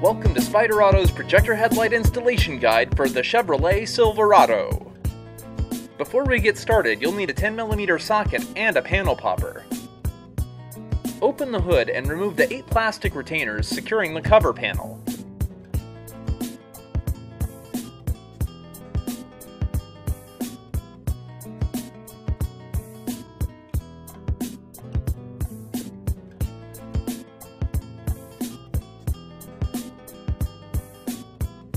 Spyder Auto's projector headlight installation guide for the Chevrolet Silverado. Before we get started, you'll need a 10mm socket and a panel popper. Open the hood and remove the 8 plastic retainers securing the cover panel.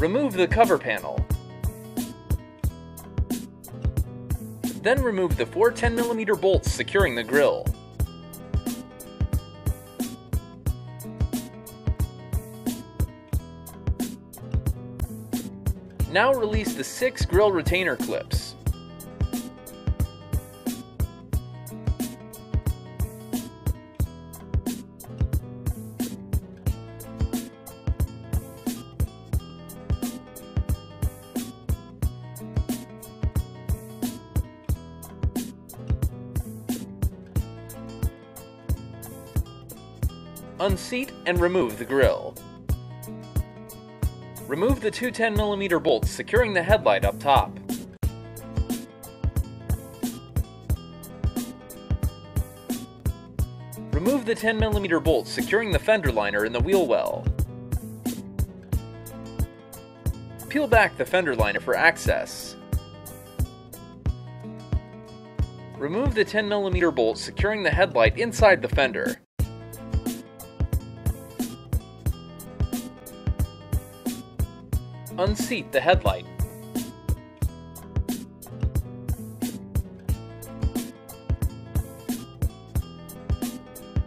Remove the cover panel. Then remove the four 10mm bolts securing the grill. Now release the six grill retainer clips. Unseat and remove the grill. Remove the two 10mm bolts securing the headlight up top. Remove the 10mm bolts securing the fender liner in the wheel well. Peel back the fender liner for access. Remove the 10mm bolt securing the headlight inside the fender. Unseat the headlight.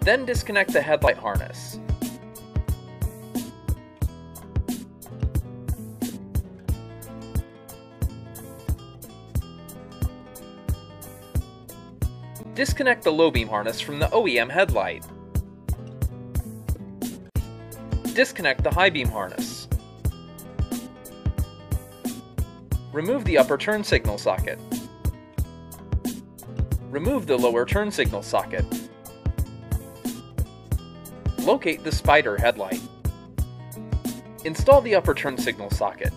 Then disconnect the headlight harness. Disconnect the low beam harness from the OEM headlight. Disconnect the high beam harness. Remove the upper turn signal socket. Remove the lower turn signal socket. Locate the Spyder headlight. Install the upper turn signal socket.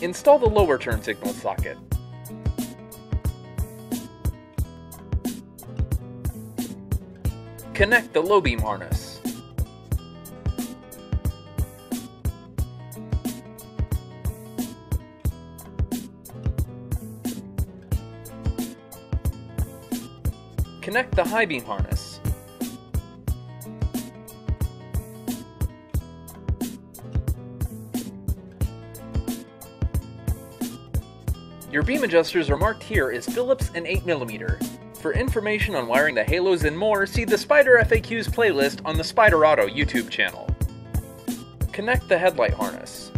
Install the lower turn signal socket. Connect the low beam harness. Connect the high beam harness. Your beam adjusters are marked here as Phillips and 8mm. For information on wiring the halos and more, see the Spyder FAQs playlist on the Spyder Auto YouTube channel. Connect the headlight harness.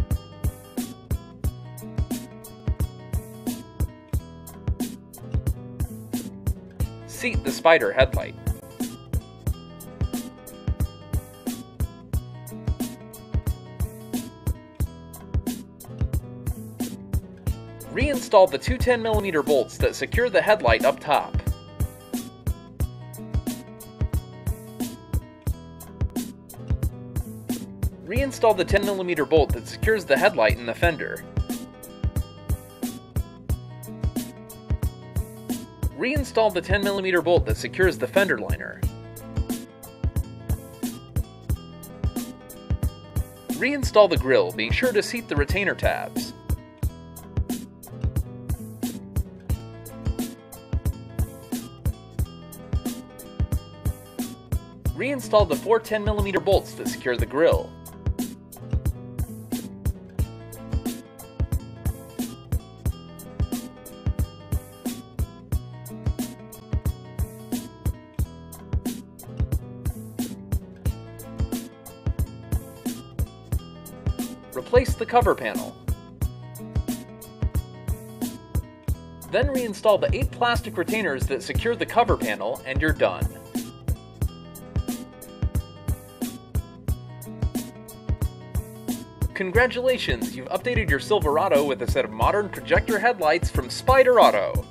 Seat the Spyder headlight. Reinstall the two 10mm bolts that secure the headlight up top. Reinstall the 10mm bolt that secures the headlight in the fender. Reinstall the 10mm bolt that secures the fender liner. Reinstall the grill, being sure to seat the retainer tabs. Reinstall the four 10mm bolts that secure the grill. Replace the cover panel. Then reinstall the 8 plastic retainers that secure the cover panel and you're done. Congratulations, you've updated your Silverado with a set of modern projector headlights from Spyder Auto.